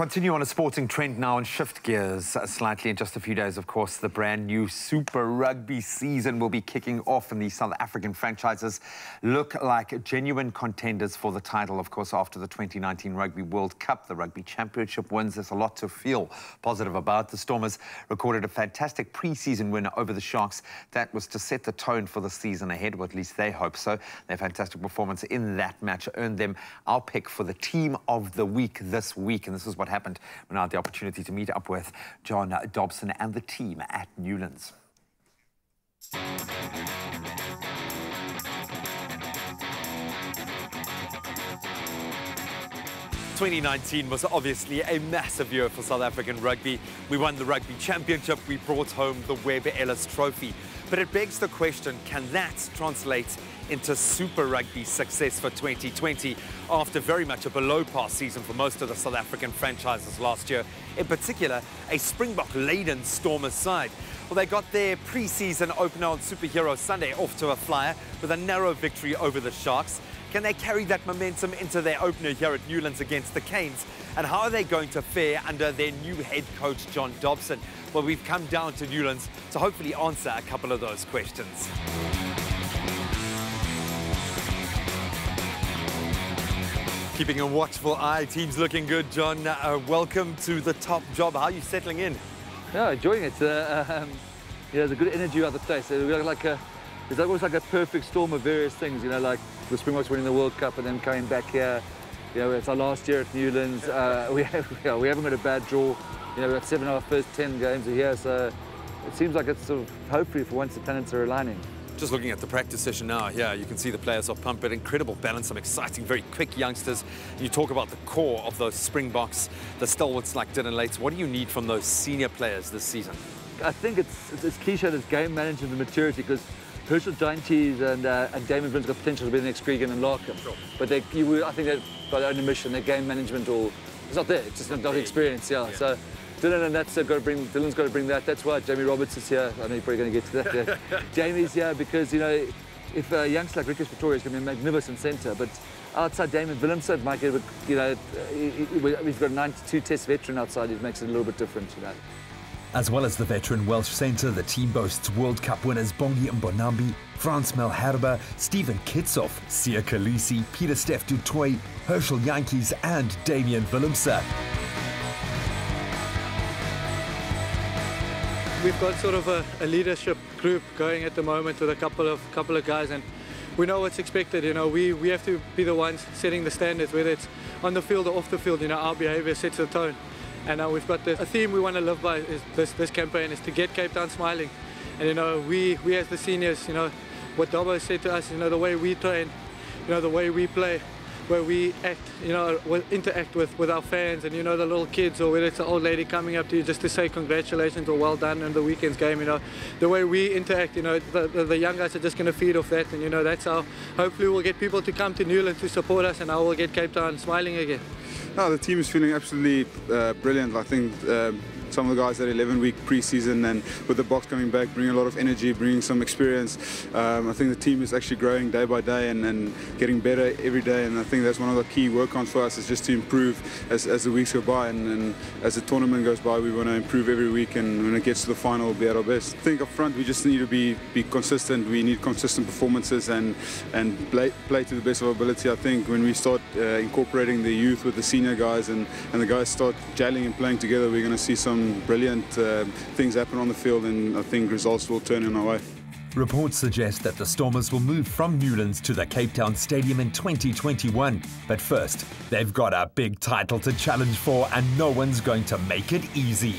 continue on a sporting trend now and shift gears slightly. In just a few days, of course, the brand new Super Rugby season will be kicking off, and the South African franchises look like genuine contenders for the title. Of course, after the 2019 Rugby World Cup, the Rugby Championship wins. There's a lot to feel positive about. The Stormers recorded a fantastic pre-season win over the Sharks. That was to set the tone for the season ahead, or at least they hope so. Their fantastic performance in that match earned them our pick for the team of the week this week, and this is what happened when I had the opportunity to meet up with John Dobson and the team at Newlands. 2019 was obviously a massive year for South African rugby. We won the Rugby Championship, we brought home the Webb Ellis Trophy. But it begs the question, can that translate into Super Rugby success for 2020 after very much a below-par season for most of the South African franchises last year, in particular a Springbok-laden Stormers side. Well, they got their pre-season opener on Superhero Sunday off to a flyer with a narrow victory over the Sharks. Can they carry that momentum into their opener here at Newlands against the Canes? And how are they going to fare under their new head coach, John Dobson? Well, we've come down to Newlands to hopefully answer a couple of those questions. Keeping a watchful eye, team's looking good. John, uh, welcome to the top job. How are you settling in? Yeah, enjoying it. Uh, um, yeah, there's a good energy out the place. We got like a it's almost like a perfect storm of various things, you know, like the Springboks winning the World Cup and then coming back here. You know, it's our last year at Newlands. Uh, we, have, we haven't got a bad draw. You know, we have got seven of our first 10 games a year, so it seems like it's sort of, hopefully for once the planets are aligning. Just looking at the practice session now, yeah, you can see the players are pumped, but incredible balance, some exciting, very quick youngsters. You talk about the core of those Springboks, the stalwarts like Dillyn Leyds. What do you need from those senior players this season? I think it's, it's key to this game management and maturity because Herschel Jantjies and, uh, and Damian Willemse got potential to be the next Gregan and Larkham. Sure. But they, you, I think they've got their own admission, their game management or it's not there, it's just not, not experience, yeah. yeah. So Dillyn and that's uh, got to bring, Dillyn's got to bring that. That's why Jamie Roberts is here. I know you're probably going to get to that. Yeah. Jamie's here because, you know, if a youngster like Rikus Pretorius is going to be a magnificent centre, but outside Damian Willemse might get, you know, he's got a 92 test veteran outside, it makes it a little bit different, you know. As well as the veteran Welsh centre, the team boasts World Cup winners Bongi Mbonambi, Frans Malherbe, Steven Kitshoff, Siya Kolisi, Pieter-Steph du Toit, Herschel Jantjies and Damian Willemse. We've got sort of a, a, leadership group going at the moment with a couple of couple of guys and we know what's expected, you know, we, we have to be the ones setting the standards, whether it's on the field or off the field, you know, our behaviour sets the tone. And uh, we've got the, a theme we want to live by is this, this campaign is to get Cape Town smiling. And you know, we, we as the seniors, you know, what Dobbo said to us, you know, the way we train, you know, the way we play, where we act, you know, interact with, with our fans and, you know, the little kids or whether it's an old lady coming up to you just to say congratulations or well done in the weekend's game, you know, the way we interact, you know, the, the, the young guys are just going to feed off that and, you know, that's how hopefully we'll get people to come to Newland to support us and I will get Cape Town smiling again. No, the team is feeling absolutely uh, brilliant. I think um, some of the guys had 11 week preseason and with the Boks coming back bringing a lot of energy bringing some experience. Um, I think the team is actually growing day by day and, and, getting better every day and I think that's one of the key work ons for us is just to improve as, as the weeks go by and, and, as the tournament goes by we want to improve every week and when it gets to the final we'll be at our best. I think up front we just need to be be consistent. We need consistent performances and and play, play to the best of our ability. I think when we start uh, incorporating the youth with the senior guys and, and the guys start jelling and playing together we're going to see some some brilliant uh, things happen on the field, and I think results will turn in our way. Reports suggest that the Stormers will move from Newlands to the Cape Town Stadium in 2021. But first, they've got a big title to challenge for, and no one's going to make it easy.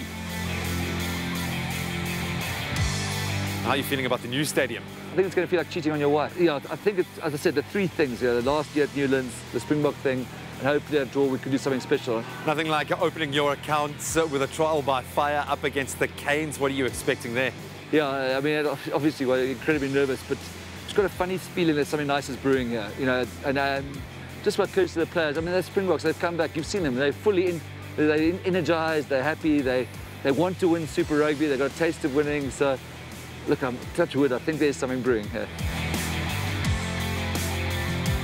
How are you feeling about the new stadium? I think it's going to feel like cheating on your wife. Yeah, I think, it's, as I said, the three things here, the last year at Newlands, the Springbok thing, and hopefully that draw we can do something special. Nothing like opening your accounts with a trial by fire up against the Canes. What are you expecting there? Yeah, I mean, obviously we're incredibly nervous, but it's got a funny feeling that something nice is brewing here, you know, and um, just about close to the players. I mean, they're Springboks, they've come back, you've seen them, they're fully in, they're energized, they're happy, they, they want to win Super Rugby, they've got a taste of winning, so look, I'm touch wood, I think there's something brewing here.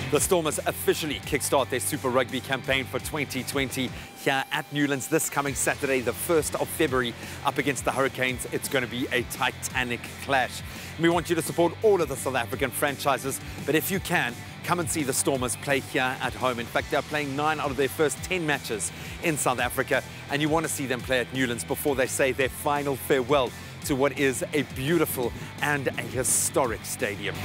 The Stormers officially kickstart their Super Rugby campaign for 2020 here at Newlands this coming Saturday, the 1st of February, up against the Hurricanes. It's going to be a titanic clash. We want you to support all of the South African franchises, but if you can, come and see the Stormers play here at home. In fact, they're playing nine out of their first 10 matches in South Africa, and you want to see them play at Newlands before they say their final farewell to what is a beautiful and a historic stadium.